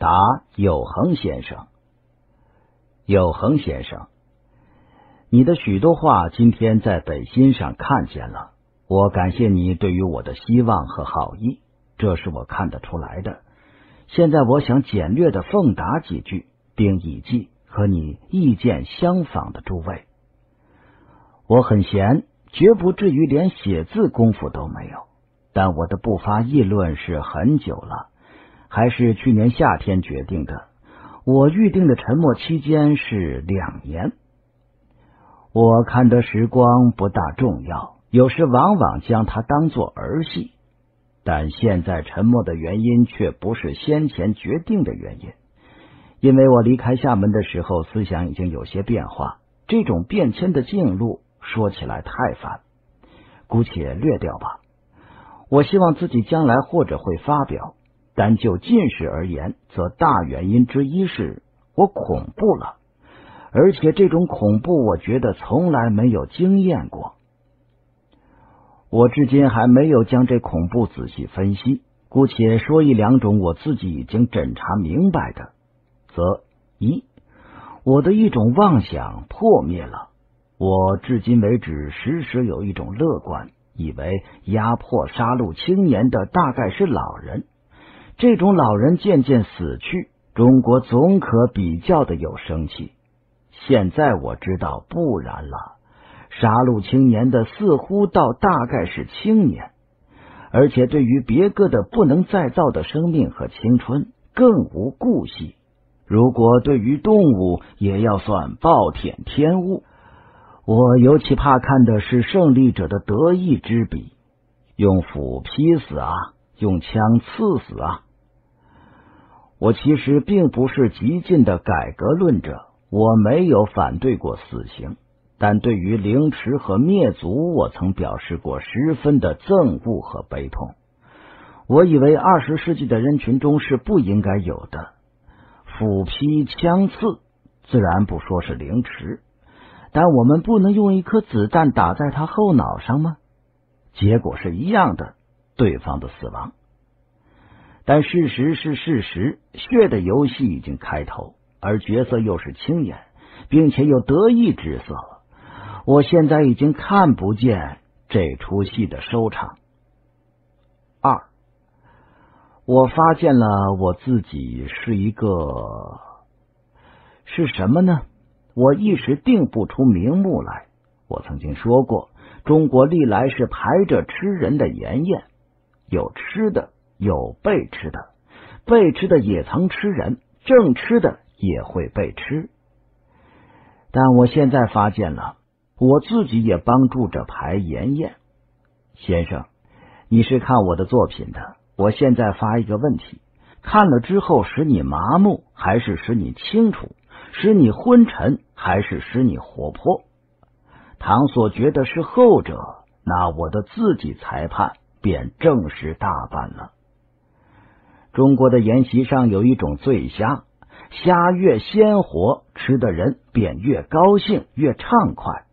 答：有恒先生。有恒先生，你的许多话今天在本心上看见了，我感谢你对于我的希望和好意，这是我看得出来的。现在我想简略的奉答几句，并以记和你意见相仿的诸位。我很闲，绝不至于连写字功夫都没有。但我的不发议论是很久了，还是去年夏天决定的。我预定的沉默期间是两年。我看得时光不大重要，有时往往将它当作儿戏。但现在沉默的原因却不是先前决定的原因，因为我离开厦门的时候，思想已经有些变化。这种变迁的近路说起来太烦，姑且略掉吧。我希望自己将来或者会发表。单就近视而言，则大原因之一是我恐怖了，而且这种恐怖，我觉得从来没有经验过。我至今还没有将这恐怖仔细分析，姑且说一两种我自己已经侦查明白的，则一，我的一种妄想破灭了。我至今为止时时有一种乐观，以为压迫杀戮青年的大概是老人。这种老人渐渐死去，中国总可比较的有生气。现在我知道不然了，杀戮青年的似乎倒大概是青年，而且对于别个的不能再造的生命和青春更无顾惜。如果对于动物也要算暴殄天物，我尤其怕看的是胜利者的得意之笔，用斧劈死啊，用枪刺死啊。我其实并不是激进的改革论者，我没有反对过死刑，但对于凌迟和灭族，我曾表示过十分的憎恶和悲痛。我以为二十世纪的人群中是不应该有的。斧劈、枪刺，自然不说是凌迟，但我们不能用一颗子弹打在他后脑上吗？结果是一样的，对方的死亡。但事实是事实，血的游戏已经开头，而角色又是青年，并且有得意之色。我现在已经看不见这出戏的收场。二，我发现了我自己是一个是什么呢？我一时定不出名目来。我曾经说过，中国历来是排着吃人的筵宴，有吃的。有被吃的，被吃的也曾吃人，正吃的也会被吃。但我现在发现了，我自己也帮助着排筵宴。先生，你是看我的作品的，我现在发一个问题：看了之后使你麻木，还是使你清楚？使你昏沉，还是使你活泼？唐所觉得是后者，那我的自己裁判便正是大半了。中国的筵席上有一种醉虾，虾越鲜活，吃的人便越高兴，越畅快。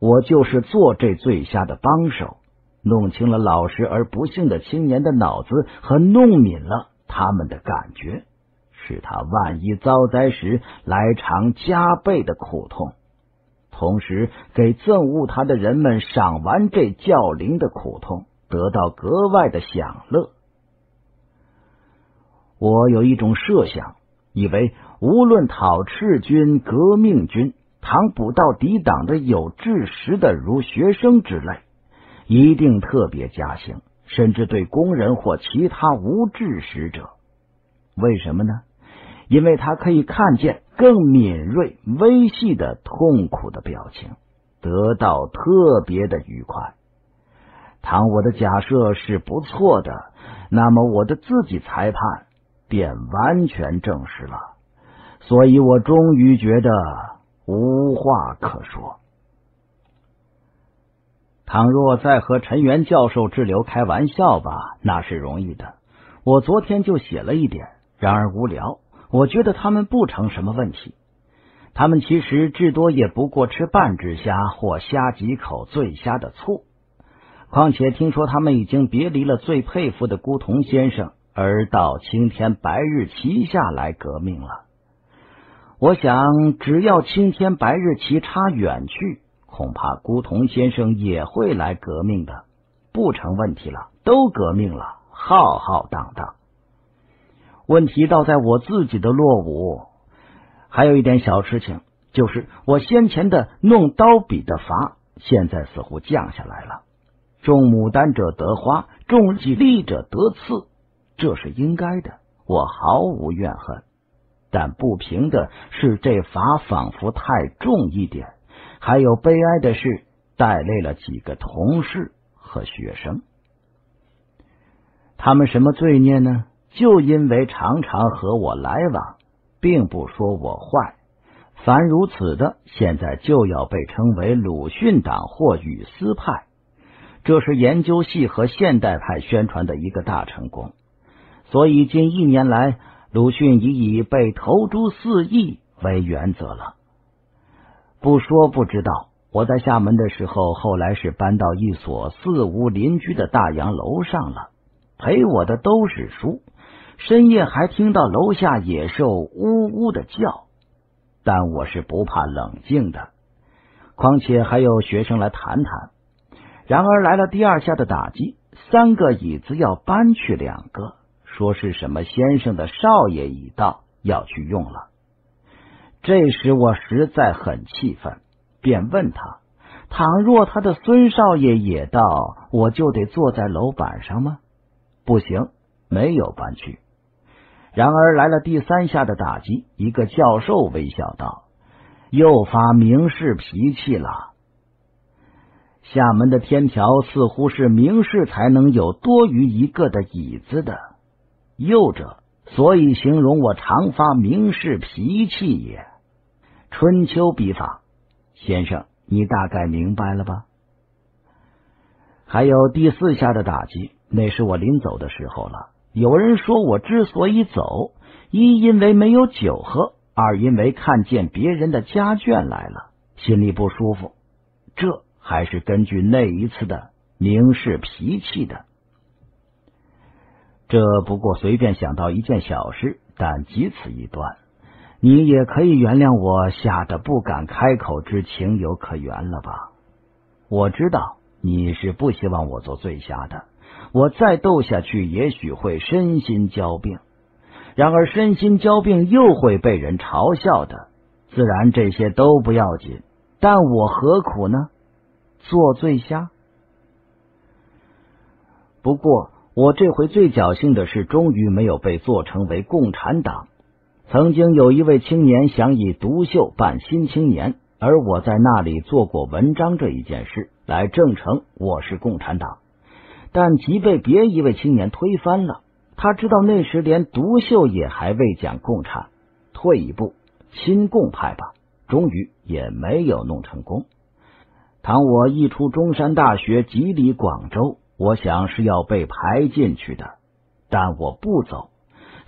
我就是做这醉虾的帮手，弄清了老实而不幸的青年的脑子，和弄敏了他们的感觉，使他万一遭灾时来尝加倍的苦痛，同时给憎恶他的人们赏完这教灵的苦痛，得到格外的享乐。我有一种设想，以为无论讨赤军、革命军，倘捕到抵挡的有志识的，如学生之类，一定特别加刑，甚至对工人或其他无志识者。为什么呢？因为他可以看见更敏锐、微细的痛苦的表情，得到特别的愉快。倘我的假设是不错的，那么我的自己裁判。便完全证实了，所以我终于觉得无话可说。倘若再和陈元教授滞留开玩笑吧，那是容易的。我昨天就写了一点，然而无聊。我觉得他们不成什么问题。他们其实至多也不过吃半只虾或虾几口醉虾的醋。况且听说他们已经别离了最佩服的孤童先生。而到青天白日旗下来革命了。我想，只要青天白日旗差远去，恐怕孤童先生也会来革命的，不成问题了。都革命了，浩浩荡荡。问题倒在我自己的落伍。还有一点小事情，就是我先前的弄刀笔的罚，现在似乎降下来了。种牡丹者得花，种吉利者得刺，这是应该的，我毫无怨恨。但不平的是，这罚仿佛太重一点。还有悲哀的是，带累了几个同事和学生。他们什么罪孽呢？就因为常常和我来往。并不说我坏，凡如此的，现在就要被称为鲁迅党或语丝派。这是研究系和现代派宣传的一个大成功。所以近一年来，鲁迅已以被投诸四义为原则了。不说不知道，我在厦门的时候，后来是搬到一所四无邻居的大洋楼上了，陪我的都是书。深夜还听到楼下野兽呜呜的叫，但我是不怕冷静的。况且还有学生来谈谈。然而来了第二下的打击，三个椅子要搬去两个，说是什么先生的少爷已到，要去用了。这时我实在很气愤，便问他：倘若他的孙少爷也到，我就得坐在楼板上吗？不行，没有搬去。然而来了第三下的打击，一个教授微笑道：“又发明士脾气了。厦门的天条似乎是明士才能有多余一个的椅子的，右者，所以形容我常发明事脾气也。春秋笔法，先生，你大概明白了吧？还有第四下的打击，那是我临走的时候了。”有人说我之所以走，一因为没有酒喝，二因为看见别人的家眷来了，心里不舒服。这还是根据那一次的明示脾气的。这不过随便想到一件小事，但即此一段，你也可以原谅我吓得不敢开口之情有可原了吧？我知道你是不希望我做醉侠的。我再斗下去，也许会身心交病。然而身心交病又会被人嘲笑的。自然这些都不要紧，但我何苦呢？做醉虾。不过我这回最侥幸的是，终于没有被做成为共产党。曾经有一位青年想以独秀办新青年，而我在那里做过文章这一件事，来证成我是共产党。但即被别一位青年推翻了。他知道那时连独秀也还未讲共产，退一步亲共派吧，终于也没有弄成功。倘我一出中山大学，即离广州，我想是要被排进去的。但我不走，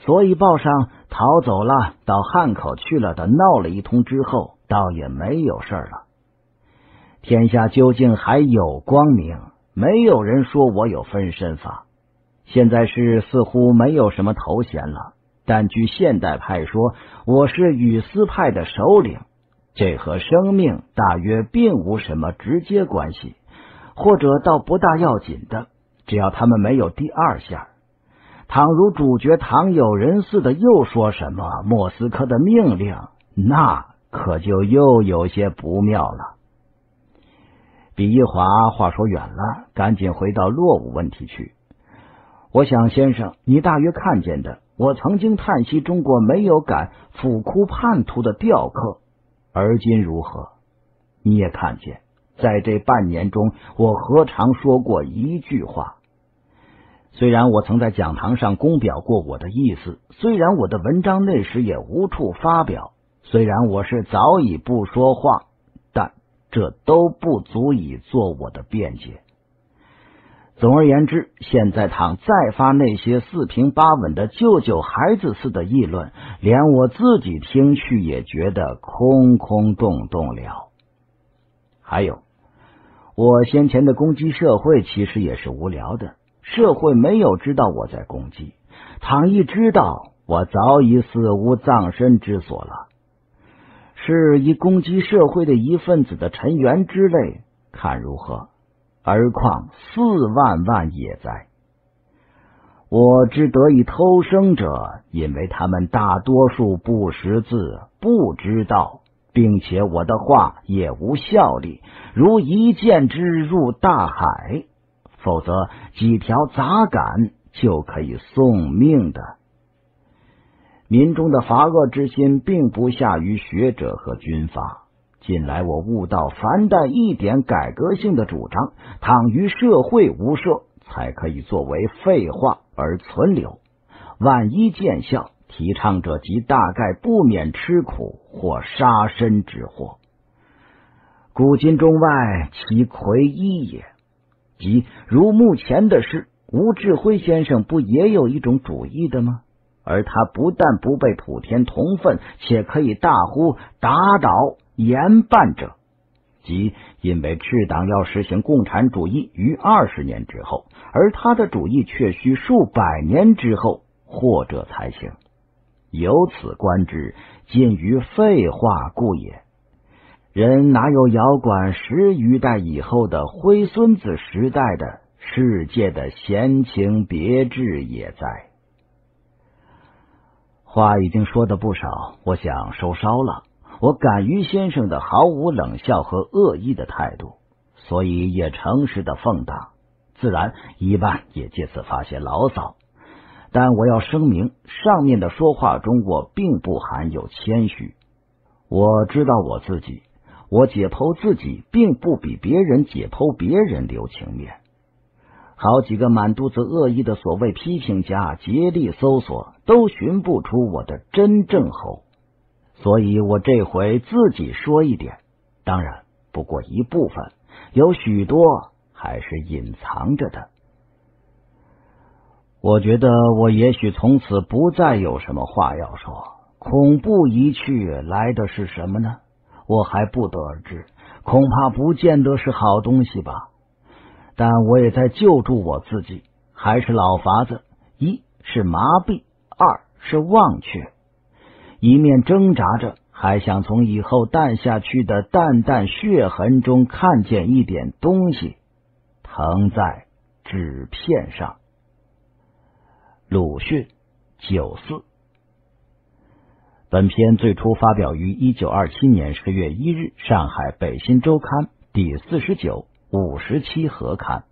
所以报上逃走了，到汉口去了的闹了一通之后，倒也没有事了。天下究竟还有光明？没有人说我有分身法，现在是似乎没有什么头衔了。但据现代派说，我是雨丝派的首领，这和生命大约并无什么直接关系，或者倒不大要紧的。只要他们没有第二下，倘如主角唐有人似的又说什么莫斯科的命令，那可就又有些不妙了。比一华，话说远了，赶紧回到落伍问题去。我想，先生，你大约看见的，我曾经叹息中国没有敢俯哭叛徒的雕刻，而今如何？你也看见，在这半年中，我何尝说过一句话？虽然我曾在讲堂上公表过我的意思，虽然我的文章那时也无处发表，虽然我是早已不说话。但这都不足以做我的辩解。总而言之，现在倘再发那些四平八稳的舅舅孩子似的议论，连我自己听去也觉得空空洞洞了。还有，我先前的攻击社会，其实也是无聊的。社会没有知道我在攻击，倘一知道，我早已死无葬身之所了。是以攻击社会的一份子的陈元之类，看如何？而况四万万也在。我之得以偷生者，因为他们大多数不识字，不知道，并且我的话也无效力，如一箭之入大海。否则，几条杂杆就可以送命的。民众的伐恶之心，并不下于学者和军阀。近来我悟到，凡带一点改革性的主张，倘于社会无赦，才可以作为废话而存留。万一见效，提倡者即大概不免吃苦或杀身之祸。古今中外，其魁一也。即如目前的事，吴志辉先生不也有一种主义的吗？而他不但不被普天同愤，且可以大呼打倒严办者，即因为赤党要实行共产主义于二十年之后，而他的主义却需数百年之后或者才行。由此观之，近于废话故也。人哪有遥管十余代以后的灰孙子时代的世界的闲情别致也在？话已经说的不少，我想收烧了。我敢于先生的毫无冷笑和恶意的态度，所以也诚实的奉答。自然一半也借此发些牢骚，但我要声明，上面的说话中我并不含有谦虚。我知道我自己。我解剖自己，并不比别人解剖别人留情面。好几个满肚子恶意的所谓批评家竭力搜索，都寻不出我的真正喉。所以我这回自己说一点，当然不过一部分，有许多还是隐藏着的。我觉得我也许从此不再有什么话要说。恐怖一去，来的是什么呢？我还不得而知，恐怕不见得是好东西吧。但我也在救助我自己，还是老法子：一是麻痹，二是忘却。一面挣扎着，还想从以后淡下去的淡淡血痕中看见一点东西，疼在纸片上。鲁迅，九四。本篇最初发表于一九二七年十月一日，上海《北新周刊》第四十九、五十期合刊。